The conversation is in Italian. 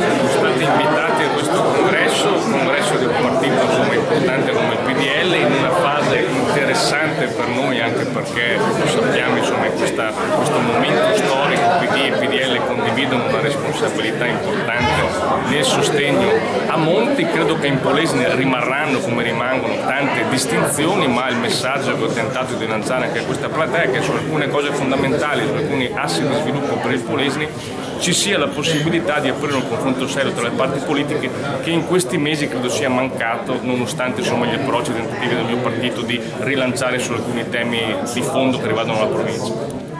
siamo stati invitati a questo congresso, congresso di un partito insomma, importante come il PDL in una fase interessante per noi anche perché lo sappiamo insomma, in, questa, questo momento storico PD e PDL condividono una responsabilità importante nel sostegno a Monti, credo che in Polesine rimarranno come rimangono tante distinzioni ma il messaggio che ho tentato di lanciare anche a questa platea è che su alcune cose fondamentali, su alcuni assi di sviluppo per il Polesini ci sia la possibilità di aprire un confronto serio tra le parti politiche che in questi mesi credo sia mancato nonostante insomma, gli approcci tentativi del mio partito di rilanciare su alcuni temi di fondo che riguardano la provincia.